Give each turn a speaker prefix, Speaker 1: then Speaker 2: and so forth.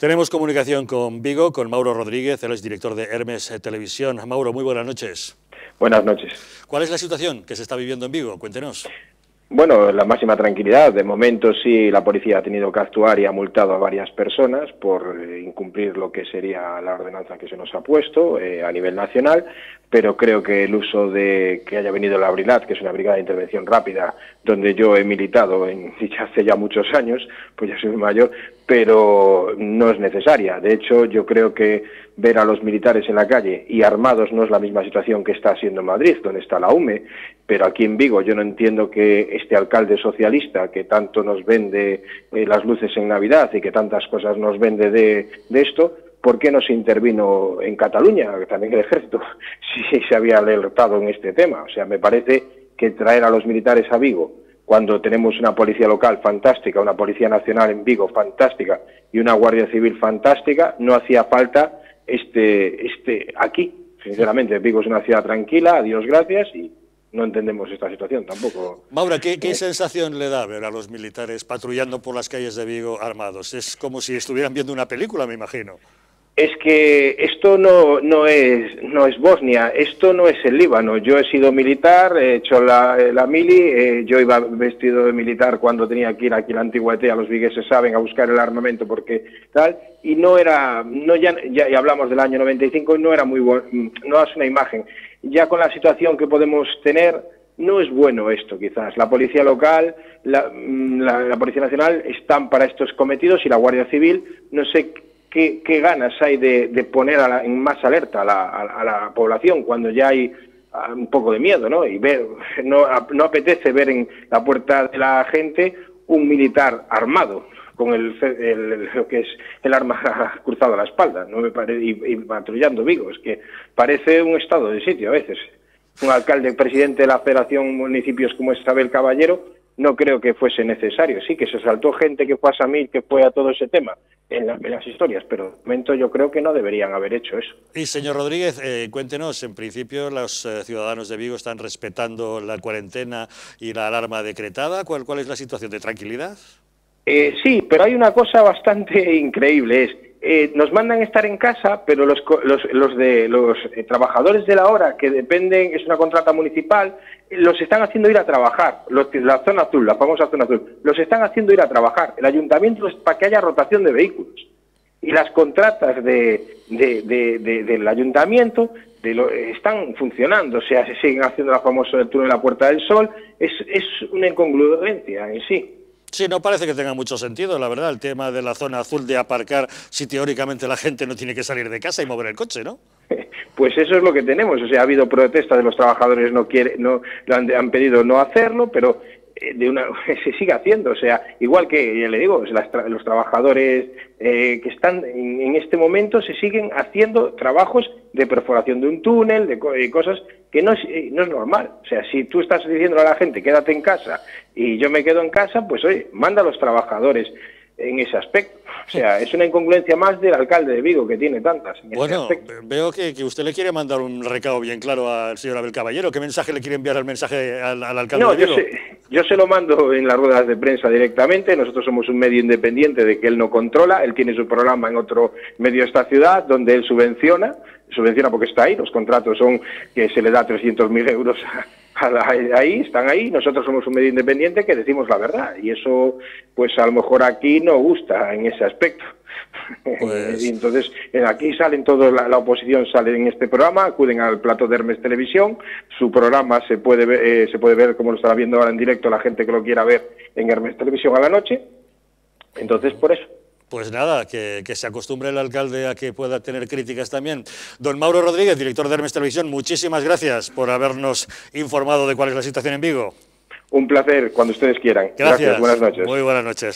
Speaker 1: Tenemos comunicación con Vigo, con Mauro Rodríguez, él es director de Hermes Televisión. Mauro, muy buenas noches.
Speaker 2: Buenas noches.
Speaker 1: ¿Cuál es la situación que se está viviendo en Vigo? Cuéntenos.
Speaker 2: Bueno, la máxima tranquilidad. De momento sí, la policía ha tenido que actuar y ha multado a varias personas por eh, incumplir lo que sería la ordenanza que se nos ha puesto eh, a nivel nacional, pero creo que el uso de que haya venido la Brilat, que es una brigada de intervención rápida, donde yo he militado en dicha hace ya muchos años, pues ya soy mayor, pero no es necesaria. De hecho, yo creo que ver a los militares en la calle y armados no es la misma situación que está en Madrid, donde está la UME, pero aquí en Vigo yo no entiendo que este alcalde socialista que tanto nos vende eh, las luces en Navidad y que tantas cosas nos vende de, de esto, ¿por qué no se intervino en Cataluña, también el ejército, si se había alertado en este tema? O sea, me parece que traer a los militares a Vigo cuando tenemos una policía local fantástica, una policía nacional en Vigo fantástica y una guardia civil fantástica, no hacía falta este, este aquí. Sinceramente, Vigo es una ciudad tranquila, a Dios gracias, y no entendemos esta situación tampoco.
Speaker 1: Maura, ¿qué, ¿qué, sensación le da ver a los militares patrullando por las calles de Vigo armados? Es como si estuvieran viendo una película, me imagino
Speaker 2: es que esto no, no, es, no es Bosnia, esto no es el Líbano. Yo he sido militar, he hecho la, la mili, eh, yo iba vestido de militar cuando tenía que ir aquí la antigua a los vigueses saben, a buscar el armamento porque tal, y no era, no ya, ya, hablamos del año 95, y no era muy bueno, no es una imagen. Ya con la situación que podemos tener, no es bueno esto, quizás. La policía local, la, la, la Policía Nacional están para estos cometidos y la Guardia Civil, no sé qué, ganas hay de, poner en más alerta a la, población cuando ya hay ah, un poco de miedo, ¿no? Y ver, no, no apetece ver en la puerta de la gente un militar armado con el, lo que es el arma cruzado a la espalda, no me parece, y, patrullando Vigo, es que parece un estado de sitio a veces. Un alcalde, presidente de la Federación Municipios como Isabel Caballero, no creo que fuese necesario. Sí, que se saltó gente que fue a Samir, que fue a todo ese tema en, las historias, pero de momento yo creo que no deberían haber hecho eso.
Speaker 1: Y señor Rodríguez, eh, cuéntenos, en principio los eh, ciudadanos de Vigo están respetando la cuarentena y la alarma decretada. ¿Cuál, cuál es la situación de tranquilidad?
Speaker 2: Eh, sí, pero hay una cosa bastante increíble, es eh, nos mandan estar en casa, pero los, los, los de los eh, trabajadores de la hora que dependen, es una contrata municipal, los están haciendo ir a trabajar, los, la zona azul, la famosa zona azul, los están haciendo ir a trabajar. El ayuntamiento es para que haya rotación de vehículos. Y las contratas de, del ayuntamiento están funcionando, o sea, se siguen haciendo la famosa túnel de la Puerta del Sol, es, es una incongruencia en sí.
Speaker 1: Sí, no parece que tenga mucho sentido, la verdad, el tema de la zona azul de aparcar si teóricamente la gente no tiene que salir de casa y mover el coche, ¿no?
Speaker 2: Pues eso es lo que tenemos, o sea, ha habido protesta de los trabajadores, no quiere, no han, han pedido no hacerlo, pero eh, de una, se sigue haciendo, o sea, igual que, ya le digo, los trabajadores eh, que están en, este momento se siguen haciendo trabajos de perforación de un túnel, de eh, cosas que no es, no es normal. O sea, si tú estás diciendo a la gente, quédate en casa, y yo me quedo en casa, pues oye, manda a los trabajadores en ese aspecto. O sea, es una incongruencia más del alcalde de Vigo, que tiene tantas.
Speaker 1: bueno, veo que, usted le quiere mandar un recado bien claro al señor Abel Caballero. ¿Qué mensaje le quiere enviar el mensaje al, alcalde de Vigo?
Speaker 2: Yo, yo se lo mando en las ruedas de prensa directamente. Nosotros somos un medio independiente de que él no controla. Él tiene su programa en otro medio de esta ciudad, donde él subvenciona. Subvenciona porque está ahí. Los contratos son que se le da 300.000 euros ahí, están ahí, nosotros somos un medio independiente que decimos la verdad y eso pues a lo mejor aquí no gusta en ese aspecto. Pues y entonces aquí salen todos, la, oposición sale en este programa, acuden al plato de Hermes Televisión, su programa se puede ver, eh, se puede ver como lo estará viendo ahora en directo la gente que lo quiera ver en Hermes Televisión a la noche, entonces por eso.
Speaker 1: Pues nada, que, se acostumbre el alcalde a que pueda tener críticas también. Don Mauro Rodríguez, director de Hermes Televisión, muchísimas gracias por habernos informado de cuál es la situación en Vigo.
Speaker 2: Un placer, cuando ustedes quieran.
Speaker 1: Gracias.
Speaker 2: Buenas noches.
Speaker 1: Muy buenas noches.